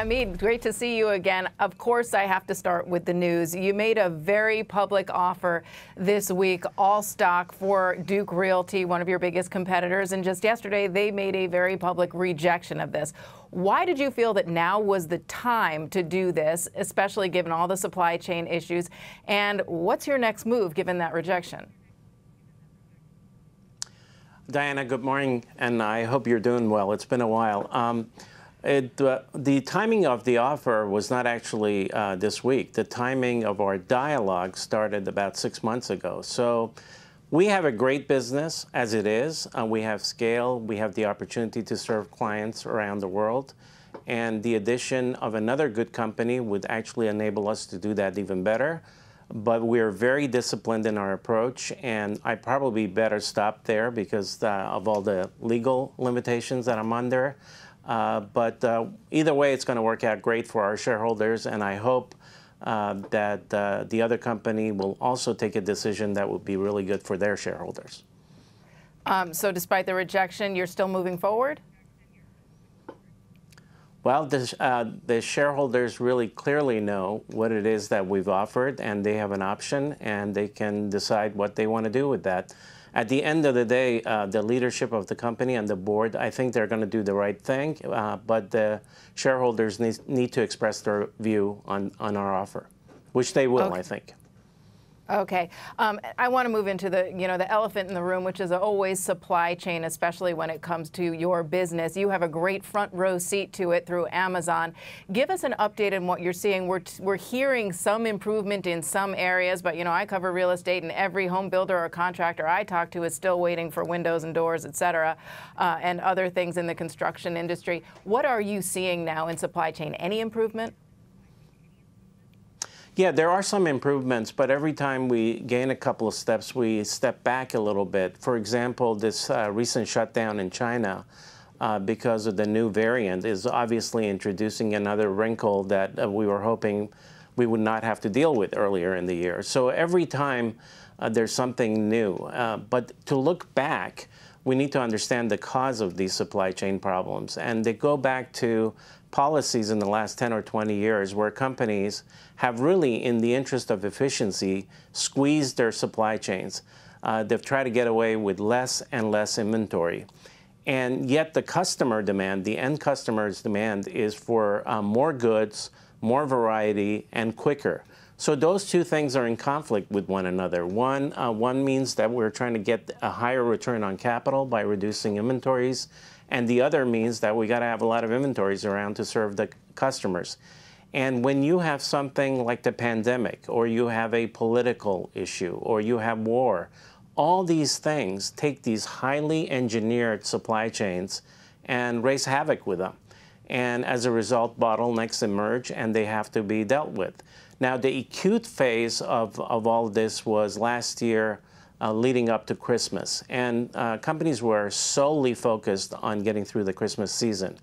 Hamid, great to see you again. Of course, I have to start with the news. You made a very public offer this week, all stock for Duke Realty, one of your biggest competitors. And just yesterday, they made a very public rejection of this. Why did you feel that now was the time to do this, especially given all the supply chain issues? And what's your next move given that rejection? Diana, good morning, and I hope you're doing well. It's been a while. Um, it, uh, the timing of the offer was not actually uh, this week. The timing of our dialogue started about six months ago. So we have a great business as it is. Uh, we have scale. We have the opportunity to serve clients around the world. And the addition of another good company would actually enable us to do that even better but we're very disciplined in our approach, and I probably better stop there because uh, of all the legal limitations that I'm under. Uh, but uh, either way, it's going to work out great for our shareholders, and I hope uh, that uh, the other company will also take a decision that will be really good for their shareholders. Um, so, despite the rejection, you're still moving forward? Well, the, uh, the, shareholders really clearly know what it is that we've offered, and they have an option, and they can decide what they want to do with that. At the end of the day, uh, the leadership of the company and the board, I think they're going to do the right thing, uh, but the shareholders need, need to express their view on, on our offer, which they will, okay. I think. Okay, um, I want to move into the you know the elephant in the room, which is always supply chain, especially when it comes to your business. You have a great front row seat to it through Amazon. Give us an update on what you're seeing. We're we're hearing some improvement in some areas, but you know I cover real estate, and every home builder or contractor I talk to is still waiting for windows and doors, et cetera, uh, and other things in the construction industry. What are you seeing now in supply chain? Any improvement? Yeah, there are some improvements, but every time we gain a couple of steps, we step back a little bit. For example, this uh, recent shutdown in China uh, because of the new variant is obviously introducing another wrinkle that uh, we were hoping we would not have to deal with earlier in the year. So every time uh, there's something new. Uh, but to look back, we need to understand the cause of these supply chain problems. And they go back to policies in the last 10 or 20 years where companies have really, in the interest of efficiency, squeezed their supply chains. Uh, they've tried to get away with less and less inventory. And yet the customer demand, the end customer's demand is for uh, more goods, more variety, and quicker. So those two things are in conflict with one another. One, uh, one means that we're trying to get a higher return on capital by reducing inventories, and the other means that we got to have a lot of inventories around to serve the customers. And when you have something like the pandemic, or you have a political issue, or you have war, all these things take these highly engineered supply chains and raise havoc with them. And as a result, bottlenecks emerge and they have to be dealt with. Now, the acute phase of, of all this was last year uh, leading up to Christmas. And uh, companies were solely focused on getting through the Christmas season.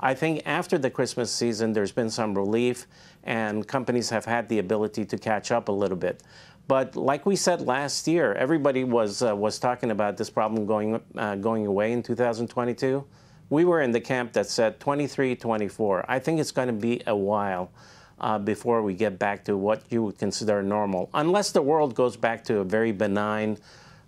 I think after the Christmas season, there's been some relief, and companies have had the ability to catch up a little bit. But like we said last year, everybody was uh, was talking about this problem going uh, going away in 2022. We were in the camp that said 23, 24. I think it's going to be a while uh, before we get back to what you would consider normal, unless the world goes back to a very benign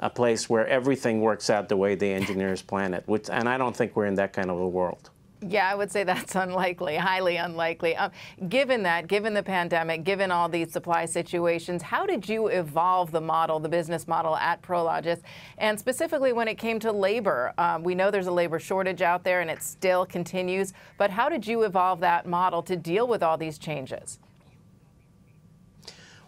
a place where everything works out the way the engineers plan it. Which, and I don't think we're in that kind of a world. Yeah, I would say that's unlikely, highly unlikely. Um, given that, given the pandemic, given all these supply situations, how did you evolve the model, the business model at Prologis? And specifically when it came to labor, um, we know there's a labor shortage out there and it still continues, but how did you evolve that model to deal with all these changes?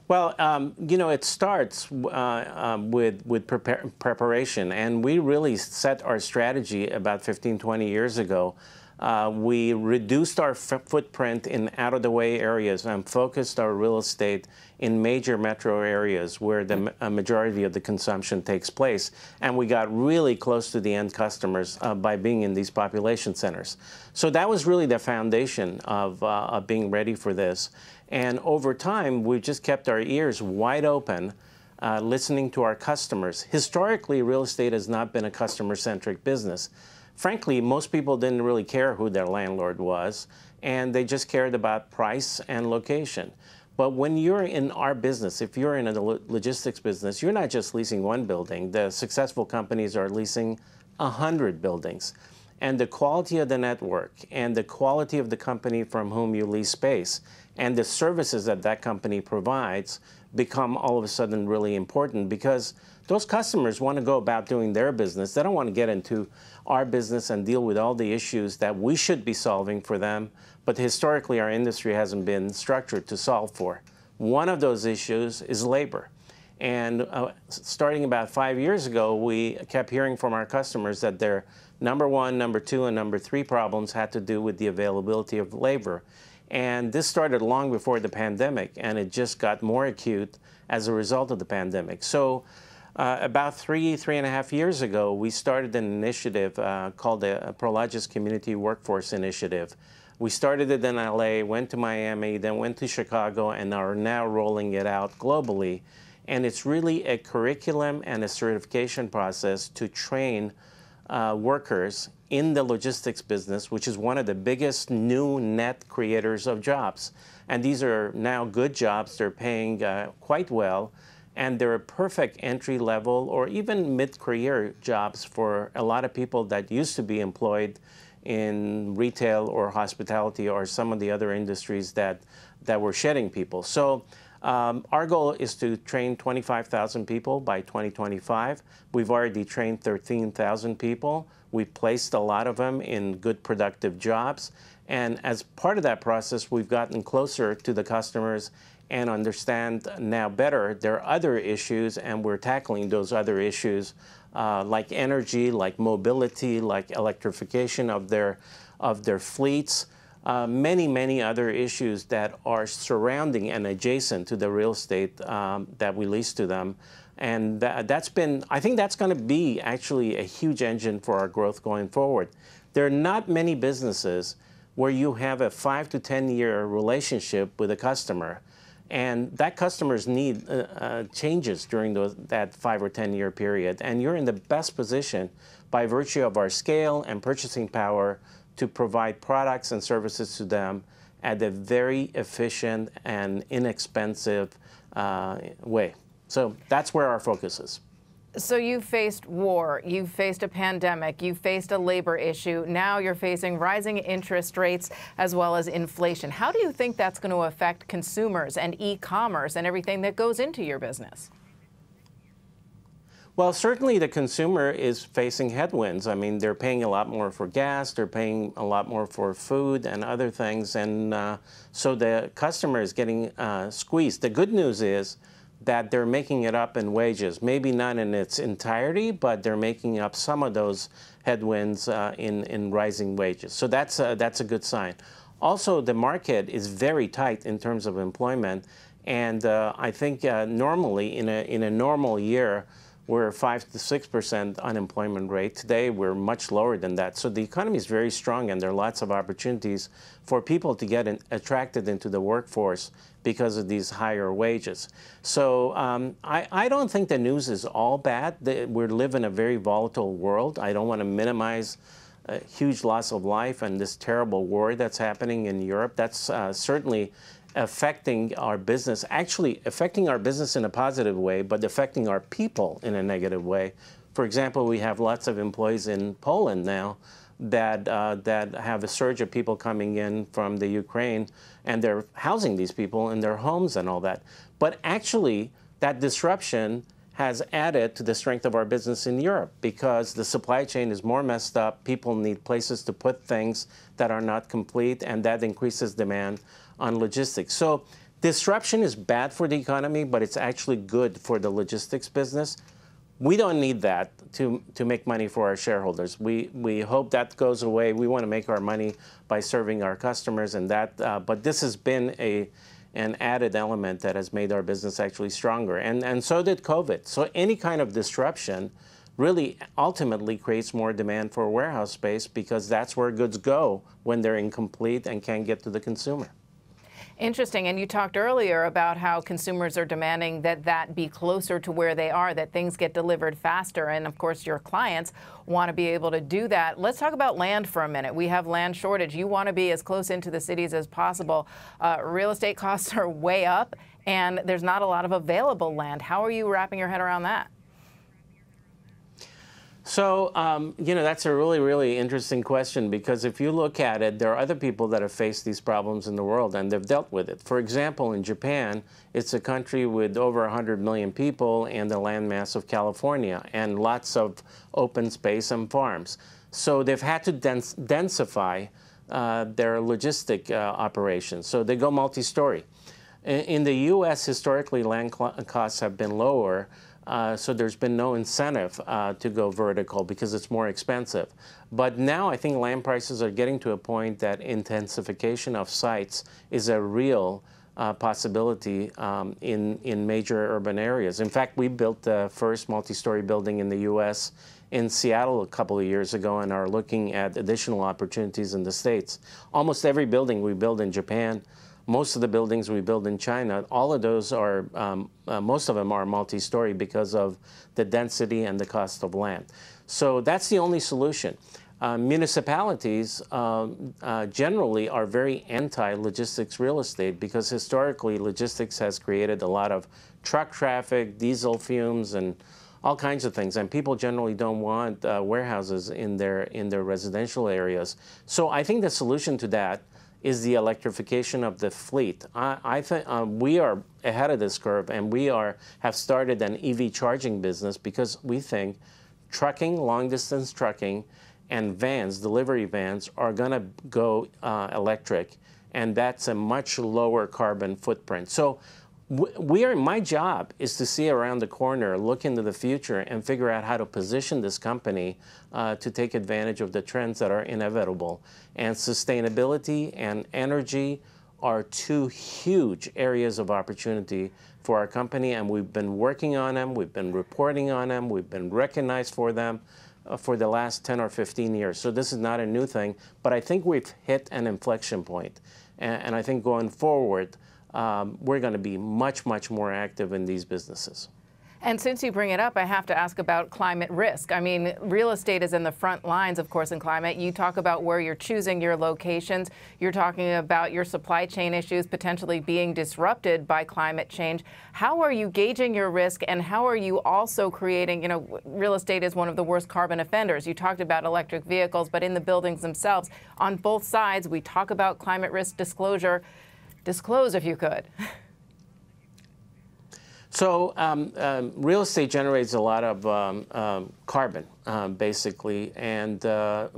Well, um, you know, it starts uh, um, with, with prepar preparation, and we really set our strategy about 15, 20 years ago uh, we reduced our footprint in out of the way areas and focused our real estate in major metro areas where the majority of the consumption takes place. And we got really close to the end customers uh, by being in these population centers. So that was really the foundation of, uh, of being ready for this. And over time, we've just kept our ears wide open. Uh, listening to our customers. Historically, real estate has not been a customer centric business. Frankly, most people didn't really care who their landlord was, and they just cared about price and location. But when you're in our business, if you're in a logistics business, you're not just leasing one building. The successful companies are leasing 100 buildings. And the quality of the network and the quality of the company from whom you lease space and the services that that company provides become all of a sudden really important because those customers want to go about doing their business. They don't want to get into our business and deal with all the issues that we should be solving for them, but historically our industry hasn't been structured to solve for. One of those issues is labor. And uh, starting about five years ago, we kept hearing from our customers that their number one, number two, and number three problems had to do with the availability of labor. And this started long before the pandemic, and it just got more acute as a result of the pandemic. So uh, about three, three and a half years ago, we started an initiative uh, called the Prologis Community Workforce Initiative. We started it in LA, went to Miami, then went to Chicago, and are now rolling it out globally. And it's really a curriculum and a certification process to train uh, workers in the logistics business, which is one of the biggest new net creators of jobs. And these are now good jobs, they're paying uh, quite well and they're a perfect entry level or even mid-career jobs for a lot of people that used to be employed in retail or hospitality or some of the other industries that that were shedding people. So um, our goal is to train 25,000 people by 2025. We've already trained 13,000 people. We've placed a lot of them in good productive jobs. And as part of that process, we've gotten closer to the customers and understand now better their other issues, and we're tackling those other issues uh, like energy, like mobility, like electrification of their, of their fleets. Uh, many, many other issues that are surrounding and adjacent to the real estate um, that we lease to them. And that, has been, I think that's going to be actually a huge engine for our growth going forward. There are not many businesses where you have a five to 10 year relationship with a customer and that customer's need uh, uh, changes during those, that five or 10 year period. And you're in the best position by virtue of our scale and purchasing power to provide products and services to them at a very efficient and inexpensive uh, way. So that's where our focus is. So you faced war, you faced a pandemic, you faced a labor issue. Now you're facing rising interest rates as well as inflation. How do you think that's going to affect consumers and e-commerce and everything that goes into your business? Well, certainly the consumer is facing headwinds. I mean, they're paying a lot more for gas, they're paying a lot more for food and other things, and uh, so the customer is getting uh, squeezed. The good news is that they're making it up in wages. Maybe not in its entirety, but they're making up some of those headwinds uh, in, in rising wages. So that's a, that's a good sign. Also, the market is very tight in terms of employment. And uh, I think uh, normally, in a, in a normal year, we're 5 to 6% unemployment rate. Today, we're much lower than that. So the economy is very strong, and there are lots of opportunities for people to get in, attracted into the workforce because of these higher wages. So um, I, I, don't think the news is all bad. We live in a very volatile world. I don't want to minimize a huge loss of life and this terrible war that's happening in Europe. That's uh, certainly affecting our business, actually affecting our business in a positive way, but affecting our people in a negative way. For example, we have lots of employees in Poland now that, uh, that have a surge of people coming in from the Ukraine, and they're housing these people in their homes and all that. But actually, that disruption has added to the strength of our business in Europe because the supply chain is more messed up. People need places to put things that are not complete, and that increases demand on logistics. So disruption is bad for the economy, but it's actually good for the logistics business. We don't need that to, to make money for our shareholders. We, we hope that goes away. We want to make our money by serving our customers and that, uh, but this has been a, an added element that has made our business actually stronger. And, and so did COVID. So any kind of disruption really ultimately creates more demand for warehouse space because that's where goods go when they're incomplete and can't get to the consumer. Interesting. And you talked earlier about how consumers are demanding that that be closer to where they are, that things get delivered faster. And of course, your clients want to be able to do that. Let's talk about land for a minute. We have land shortage. You want to be as close into the cities as possible. Uh, real estate costs are way up, and there's not a lot of available land. How are you wrapping your head around that? So, um, you know, that's a really, really interesting question because if you look at it, there are other people that have faced these problems in the world and they've dealt with it. For example, in Japan, it's a country with over 100 million people and the landmass of California and lots of open space and farms. So they've had to dens densify uh, their logistic uh, operations. So they go multi-story. In, in the U.S., historically, land costs have been lower. Uh, so there's been no incentive uh, to go vertical because it's more expensive. But now I think land prices are getting to a point that intensification of sites is a real uh, possibility um, in, in major urban areas. In fact, we built the first multi-story building in the U.S. in Seattle a couple of years ago and are looking at additional opportunities in the States. Almost every building we build in Japan most of the buildings we build in China, all of those are, um, uh, most of them are multi-story because of the density and the cost of land. So that's the only solution. Uh, municipalities uh, uh generally are very anti-logistics real estate because historically logistics has created a lot of truck traffic, diesel fumes, and all kinds of things. And people generally don't want uh, warehouses in their in their residential areas. So I think the solution to that is the electrification of the fleet. I, I think um, we are ahead of this curve, and we are have started an EV charging business because we think trucking, long distance trucking, and vans, delivery vans, are going to go uh, electric, and that's a much lower carbon footprint. So we are my job is to see around the corner look into the future and figure out how to position this company uh, to take advantage of the trends that are inevitable. And sustainability and energy are two huge areas of opportunity for our company and we've been working on them we've been reporting on them we've been recognized for them uh, for the last 10 or 15 years. So this is not a new thing but i think we've hit an inflection point. And, and i think going forward um, we're going to be much, much more active in these businesses. And since you bring it up, I have to ask about climate risk. I mean, real estate is in the front lines, of course, in climate. You talk about where you're choosing your locations. You're talking about your supply chain issues potentially being disrupted by climate change. How are you gauging your risk and how are you also creating, you know, real estate is one of the worst carbon offenders. You talked about electric vehicles, but in the buildings themselves, on both sides, we talk about climate risk disclosure. Disclose if you could. So um, um, real estate generates a lot of um, um carbon, um, basically, and uh,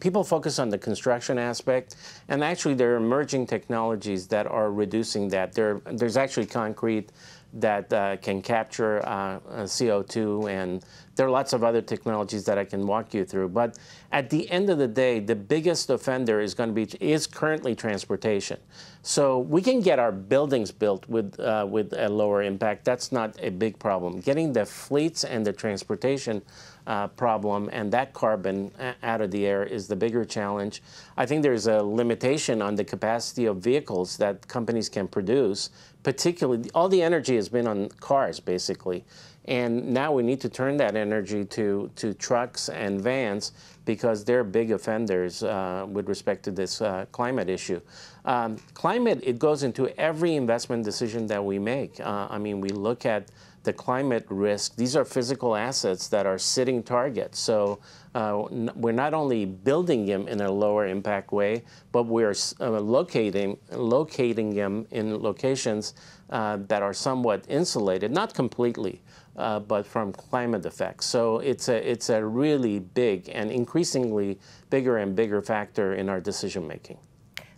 people focus on the construction aspect, and actually there are emerging technologies that are reducing that. There, there's actually concrete that uh, can capture uh, CO2 and there are lots of other technologies that I can walk you through. But at the end of the day, the biggest offender is going to be is currently transportation. So we can get our buildings built with uh, with a lower impact. That's not a big problem. Getting the fleets and the transportation uh, problem and that carbon out of the air is the bigger challenge. I think there's a limitation on the capacity of vehicles that companies can produce. Particularly, all the energy has been on cars, basically. And now we need to turn that energy to, to trucks and vans because they're big offenders uh, with respect to this uh, climate issue. Um, climate, it goes into every investment decision that we make. Uh, I mean, we look at the climate risk. These are physical assets that are sitting targets. So uh, we're not only building them in a lower impact way, but we're uh, locating, locating them in locations uh, that are somewhat insulated, not completely, uh, but from climate effects. So it's a, it's a really big and increasingly bigger and bigger factor in our decision making.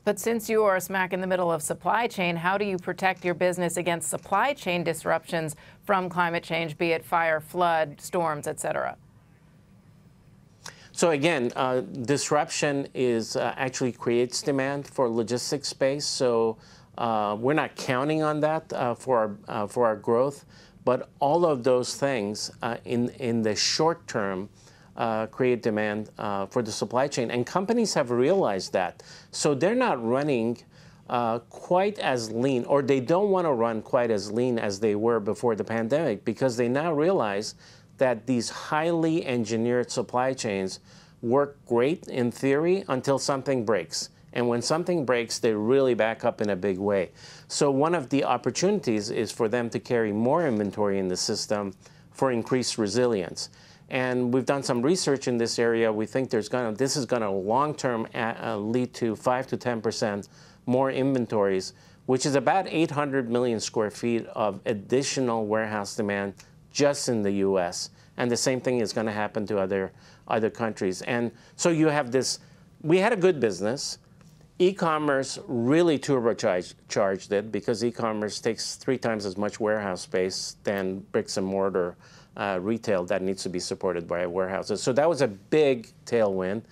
But since you are smack in the middle of supply chain, how do you protect your business against supply chain disruptions from climate change, be it fire, flood, storms, et cetera? So again, uh, disruption is uh, actually creates demand for logistics space. So uh, we're not counting on that uh, for our, uh, for our growth. But all of those things uh, in, in the short term create demand for the supply chain. And companies have realized that. So they're not running uh, quite as lean, or they don't want to run quite as lean as they were before the pandemic because they now realize that these highly engineered supply chains work great in theory until something breaks. And when something breaks, they really back up in a big way. So one of the opportunities is for them to carry more inventory in the system for increased resilience. And we've done some research in this area. We think there's going this is going to long term uh, lead to 5 to 10 percent more inventories, which is about 800 million square feet of additional warehouse demand just in the U.S. And the same thing is going to happen to other other countries. And so you have this. We had a good business. E-commerce really turbocharged it because e-commerce takes three times as much warehouse space than bricks and mortar uh, retail that needs to be supported by warehouses. So that was a big tailwind.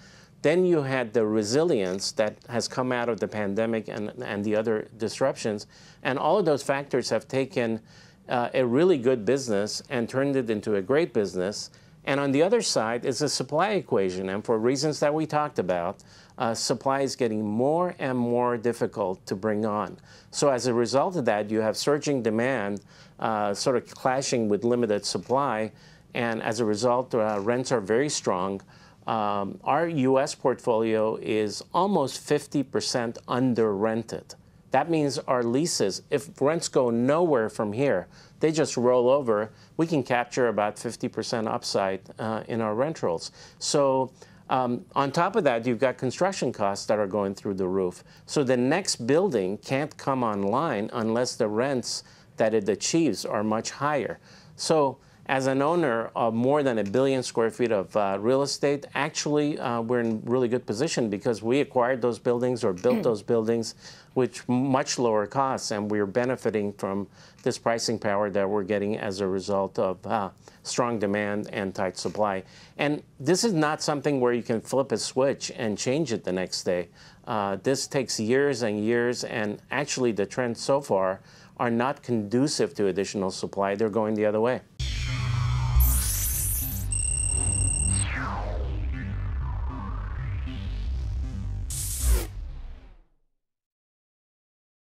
Then you had the resilience that has come out of the pandemic and, and the other disruptions. And all of those factors have taken uh, a really good business and turned it into a great business. And on the other side is the supply equation. And for reasons that we talked about, uh, supply is getting more and more difficult to bring on. So as a result of that, you have surging demand uh, sort of clashing with limited supply. And as a result, uh, rents are very strong. Um, our U.S. portfolio is almost 50% under rented. That means our leases, if rents go nowhere from here, they just roll over, we can capture about 50% upside uh, in our rent rolls. So um, on top of that, you've got construction costs that are going through the roof. So the next building can't come online unless the rents that it achieves are much higher. So as an owner of more than a billion square feet of uh, real estate, actually uh, we're in really good position because we acquired those buildings or built those buildings with much lower costs, and we're benefiting from this pricing power that we're getting as a result of uh, strong demand and tight supply. And this is not something where you can flip a switch and change it the next day. Uh, this takes years and years, and actually the trends so far are not conducive to additional supply. They're going the other way.